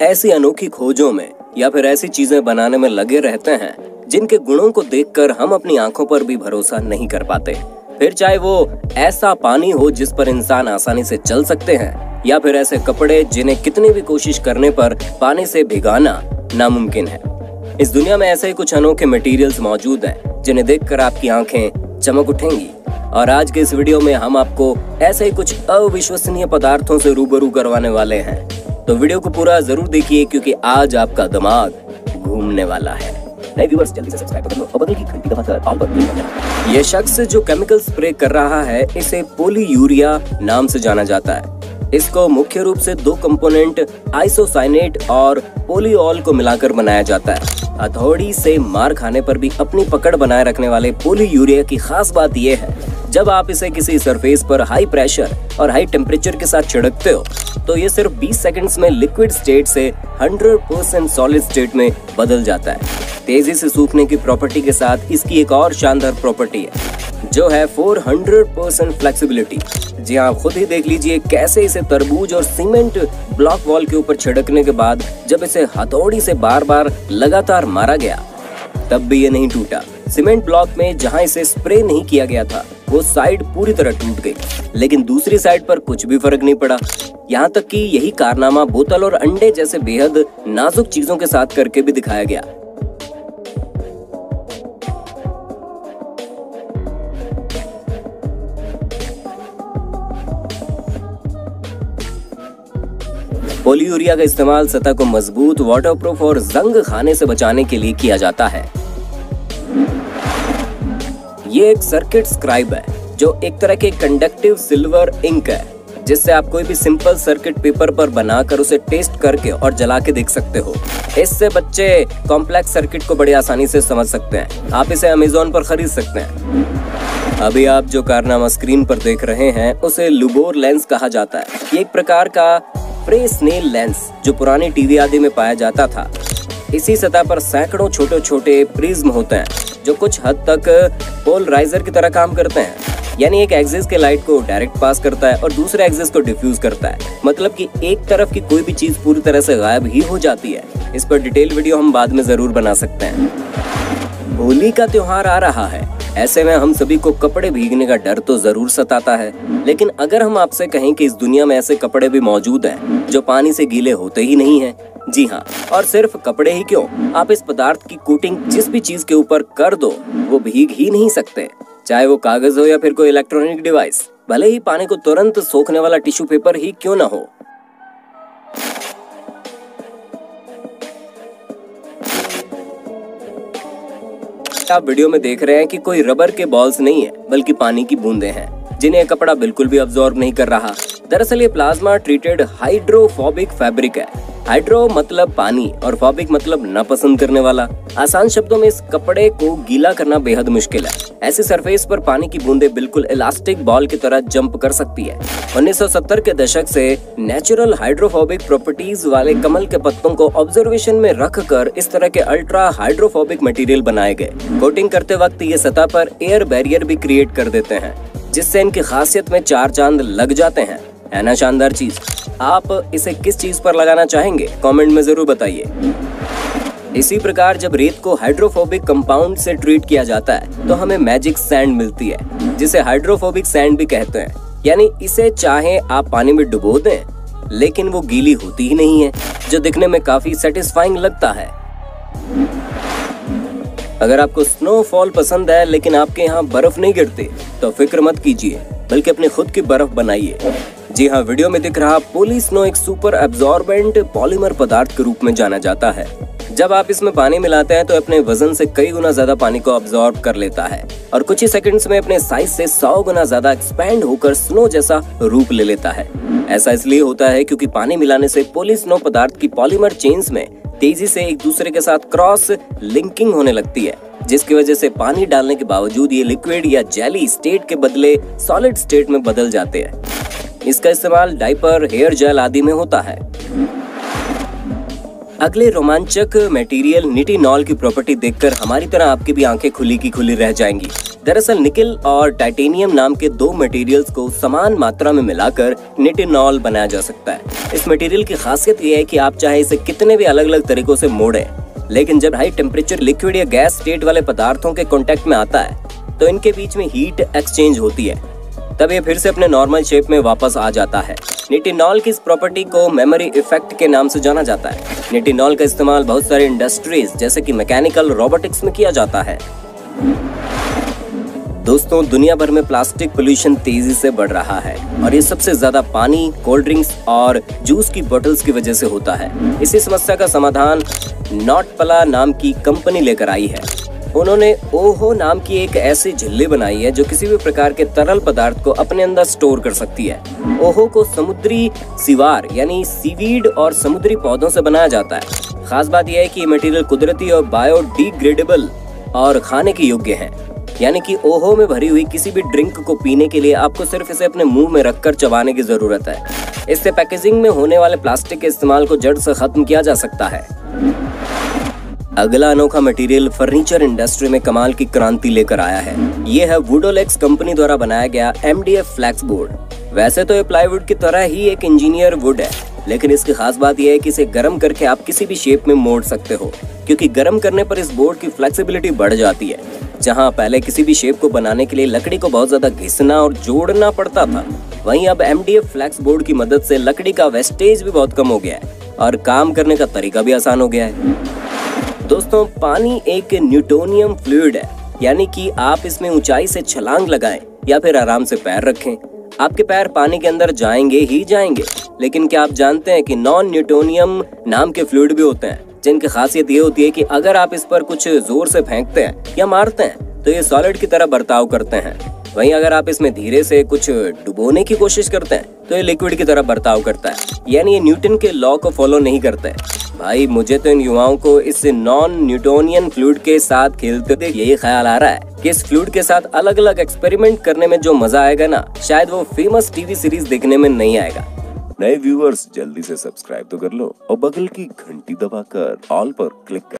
ऐसी अनोखी खोजों में या फिर ऐसी चीज़ें बनाने में लगे रहते हैं, जिनके गुणों को देखकर हम अपनी आँखों पर भी भरोसा नहीं कर पाते। फिर चाहे वो ऐसा पानी हो जिस पर इंसान आसानी से चल सकते हैं, या फिर ऐसे कपड़े जिन्हें कितनी भी कोशिश करने पर पानी से भिगाना नामुमकिन है। इस दुनिया में ऐसे ही कुछ अनोखे मटेरियल्स मौजूद हैं, जिन्हें देखकर आपकी आँखें चमक उठेंगी। और आज के इस वीडियो में हम आपको ऐसे ही कुछ अविश्वसनीय पदार्थों से रूबरू करवाने वाले हैं। तो वीडियो को पूरा ज़रूर देखिए, क्योंकि आज आपका दिमाग घूमने वाला है। नए व्यूवर्स जल्दी से सब्सक्राइब कर लो और बगल की घंटी पर क्लिक करना ये शख्स जो केमिकल स्प्रे कर रहा है, इसे पोली यूरिया नाम से जाना जाता है। इसको मुख्य रूप से दो कंपोनेंट आइसोसाइनेट और पोलियोल को मिलाकर बनाया जाता है। हथौड़ी से मार खाने पर भी अपनी पकड़ बनाए रखने वाले पोली यूरिया की खास बात यह है, जब आप इसे किसी सरफेस पर हाई प्रेशर और हाई टेम्परेचर के साथ छिड़कते हो तो ये सिर्फ़ 20 सेकंड्स में लिक्विड स्टेट से 100 परसेंट सॉलिड स्टेट में बदल जाता है। तेज़ी से सूखने की प्रॉपर्टी के साथ इसकी एक और शानदार प्रॉपर्टी है। जो है 400 परसेंट फ्लेक्सीबिलिटी जी हाँ खुद ही देख लीजिए कैसे इसे तरबूज और सीमेंट ब्लॉक वॉल के ऊपर छिड़कने के बाद जब इसे हथौड़ी से बार बार लगातार मारा गया, तब भी ये नहीं टूटा। सीमेंट ब्लॉक में जहाँ इसे स्प्रे नहीं किया गया था, वो साइड पूरी तरह टूट गई। लेकिन दूसरी साइड पर कुछ भी फ़र्क नहीं पड़ा। यहाँ तक कि यही कारनामा बोतल और अंडे जैसे बेहद नाजुक चीज़ों के साथ करके भी दिखाया गया। पोलियूरिया का इस्तेमाल सतह को मज़बूत वाटरप्रूफ और जंग खाने से बचाने के लिए किया जाता है। ये एक सर्किट स्क्राइब है, जो एक तरह के कंडक्टिव सिल्वर इंक है, जिससे आप कोई भी सिंपल सर्किट पेपर पर बनाकर उसे टेस्ट करके और जला के देख सकते हो। इससे बच्चे कॉम्प्लेक्स सर्किट को बड़ी आसानी से समझ सकते हैं। आप इसे अमेजोन पर खरीद सकते हैं। अभी आप जो कारनामा स्क्रीन पर देख रहे हैं, उसे लुबोर लेंस कहा जाता है। ये एक प्रकार का फ्रे स्नेल लेंस, जो पुरानी टीवी आदि में पाया जाता था। इसी सतह पर सैकड़ों छोटे छोटे प्रिज्म होते हैं, जो कुछ हद तक पोलराइजर की तरह काम करते हैं। यानी एक एक्सिस के लाइट को डायरेक्ट पास करता है और दूसरे एक्सिस को डिफ्यूज करता है। मतलब कि एक तरफ़ की कोई भी चीज़ पूरी तरह से गायब ही हो जाती है। इस पर डिटेल वीडियो हम बाद में ज़रूर बना सकते हैं। होली का त्योहार आ रहा है। ऐसे में हम सभी को कपड़े भीगने का डर तो ज़रूर सताता है। लेकिन अगर हम आपसे कहें कि इस दुनिया में ऐसे कपड़े भी मौजूद हैं, जो पानी से गीले होते ही नहीं हैं, जी हाँ और सिर्फ़ कपड़े ही क्यों? आप इस पदार्थ की कोटिंग जिस भी चीज़ के ऊपर कर दो, वो भीग ही नहीं सकते। चाहे वो कागज़ हो या फिर कोई इलेक्ट्रॉनिक डिवाइस भले ही पानी को तुरंत सोखने वाला टिश्यू पेपर ही क्यों ना हो। आप वीडियो में देख रहे हैं कि कोई रबर के बॉल्स नहीं है, बल्कि पानी की बूंदे हैं, जिन्हें कपड़ा बिल्कुल भी अब्जॉर्ब नहीं कर रहा। दरअसल ये प्लाज्मा ट्रीटेड हाइड्रोफोबिक फैब्रिक है। हाइड्रो मतलब पानी और फॉबिक मतलब नापसंद करने वाला। आसान शब्दों में इस कपड़े को गीला करना बेहद मुश्किल है। ऐसी सरफेस पर पानी की बूंदे बिल्कुल इलास्टिक बॉल की तरह जंप कर सकती है। 1970 के दशक से नेचुरल हाइड्रोफोबिक प्रॉपर्टीज़ वाले कमल के पत्तों को ऑब्जर्वेशन में रख कर इस तरह के अल्ट्रा हाइड्रोफोबिक मटेरियल बनाए गए। कोटिंग करते वक्त ये सतह पर एयर बैरियर भी क्रिएट कर देते हैं, जिससे इनकी खासियत में चार चाँद लग जाते हैं। है ना शानदार चीज़? आप इसे किस चीज़ पर लगाना चाहेंगे? कमेंट में ज़रूर बताइए। इसी प्रकार जब रेत को हाइड्रोफोबिक कंपाउंड से ट्रीट किया जाता है तो हमें मैजिक सैंड मिलती है, जिसे हाइड्रोफोबिक सैंड भी कहते हैं। यानी इसे चाहे आप पानी में डुबो दें, लेकिन वो गीली होती ही नहीं है, जो दिखने में काफ़ी सेटिस्फाइंग लगता है। अगर आपको स्नोफॉल पसंद है, लेकिन आपके यहाँ बर्फ़ नहीं गिरती तो फ़िक्र मत कीजिए, बल्कि अपनी खुद की बर्फ़ बनाइए। जी हाँ वीडियो में दिख रहा पोली स्नो एक सुपर एब्जॉर्बेंट पॉलीमर पदार्थ के रूप में जाना जाता है। जब आप इसमें पानी मिलाते हैं तो अपने वज़न से कई गुना ज़्यादा पानी को ऑब्जॉर्ब कर लेता है और कुछ ही सेकंड्स में अपने साइज़ से सौ गुना ज़्यादा एक्सपैंड होकर स्नो जैसा रूप ले लेता है। ऐसा इसलिए होता है क्योंकि पानी मिलाने से पोली स्नो पदार्थ की पॉलीमर चेन्स में तेज़ी से एक दूसरे के साथ क्रॉस लिंकिंग होने लगती है, जिसकी वजह से पानी डालने के बावजूद ये लिक्विड या जेली स्टेट के बदले सॉलिड स्टेट में बदल जाते हैं। इसका इस्तेमाल डाइपर हेयर जेल आदि में होता है। अगले रोमांचक मटेरियल निटिनॉल की प्रॉपर्टी देखकर हमारी तरह आपकी भी आँखें खुली की खुली रह जाएँगी। दरअसल निकिल और टाइटेनियम नाम के दो मटेरियल्स को समान मात्रा में मिलाकर निटिनॉल बनाया जा सकता है। इस मटेरियल की खासियत यह है कि आप चाहे इसे कितने भी अलग अलग तरीकों से मोड़े, लेकिन जब हाई टेम्परेचर लिक्विड या गैस स्टेट वाले पदार्थों के कॉन्टेक्ट में आता है तो इनके बीच में हीट एक्सचेंज होती है। तब ये फिर से अपने नॉर्मल शेप में वापस आ जाता है। निटिनॉल की इस प्रॉपर्टी को मेमोरी इफ़ेक्ट के नाम से जाना जाता है। निटिनॉल का इस्तेमाल बहुत सारे इंडस्ट्रीज़ जैसे कि मैकेनिकल रोबोटिक्स में किया जाता है। दोस्तों, दुनिया भर में प्लास्टिक पोल्यूशन तेज़ी से बढ़ रहा है और ये सबसे ज़्यादा पानी कोल्ड ड्रिंक्स और जूस की बोतल्स की वजह से होता है। इसी समस्या का समाधान नॉट पला नाम की कंपनी लेकर आई है। उन्होंने ओहो नाम की एक ऐसी झिल्ली बनाई है जो किसी भी प्रकार के तरल पदार्थ को अपने अंदर स्टोर कर सकती है। ओहो को समुद्री सिवार, यानी सीवीड और समुद्री पौधों से बनाया जाता है। खास बात यह है कि मटेरियल कुदरती और बायोडिग्रेडेबल और खाने के योग्य है। यानी कि ओहो में भरी हुई किसी भी ड्रिंक को पीने के लिए आपको सिर्फ़ इसे अपने मुँह में रखकर चबाने की ज़रूरत है। इससे पैकेजिंग में होने वाले प्लास्टिक के इस्तेमाल को जड़ से खत्म किया जा सकता है। अगला अनोखा मटेरियल फर्नीचर इंडस्ट्री में कमाल की क्रांति लेकर आया है। ये है वुडोलेक्स कंपनी द्वारा बनाया गया M D F flex board वैसे तो ये प्लाईवुड की तरह ही एक इंजीनियर वुड है, लेकिन इसकी खास बात यह है कि इसे गर्म करके आप किसी भी शेप में मोड़ सकते हो, क्योंकि गर्म करने पर इस बोर्ड की फ्लेक्सिबिलिटी बढ़ जाती है। जहाँ पहले किसी भी शेप को बनाने के लिए लकड़ी को बहुत ज़्यादा घिसना और जोड़ना पड़ता था, वहीं अब M D F flex board की मदद से लकड़ी का वेस्टेज भी बहुत कम हो गया है, और काम करने का तरीका भी आसान हो गया है। दोस्तों, पानी एक न्यूटोनियम फ्लूड है। यानी कि आप इसमें ऊंचाई से छलांग लगाएँ या फिर आराम से पैर रखें। आपके पैर पानी के अंदर जाएँगे ही जाएँगे। लेकिन क्या आप जानते हैं कि नॉन न्यूटोनियम नाम के फ्लूड भी होते हैं, जिनकी खासियत ये होती है कि अगर आप इस पर कुछ ज़ोर से फेंकते हैं या मारते हैं तो ये सॉलिड की तरह बर्ताव करते हैं। वहीं अगर आप इसमें धीरे से कुछ डुबोने की कोशिश करते हैं तो ये लिक्विड की तरह बर्ताव करता है। यानी ये न्यूटन के लॉ को फॉलो नहीं करते हैं। भाई, मुझे तो इन युवाओं को इस नॉन न्यूटोनियन फ्लूड के साथ खेलते देख यही ख्याल आ रहा है कि इस फ्लूड के साथ अलग अलग एक्सपेरिमेंट करने में जो मज़ा आएगा ना, शायद वो फ़ेमस टीवी सीरीज़ देखने में नहीं आएगा। नए व्यूअर्स जल्दी से सब्सक्राइब तो कर लो और बगल की घंटी दबाकर ऑल पर क्लिक कर